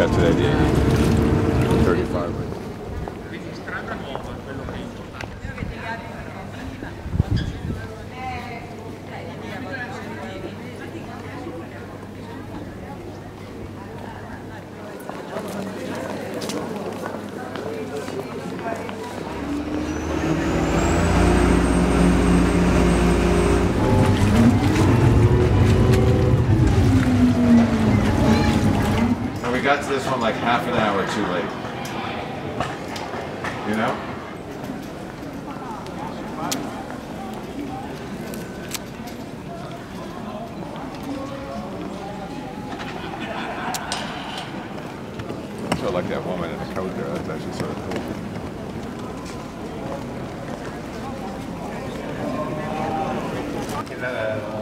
got to that, yeah. 35 right? Got to this one like half an hour too late. You know? So I like that woman in the coat there. That's actually sort of cool. Quella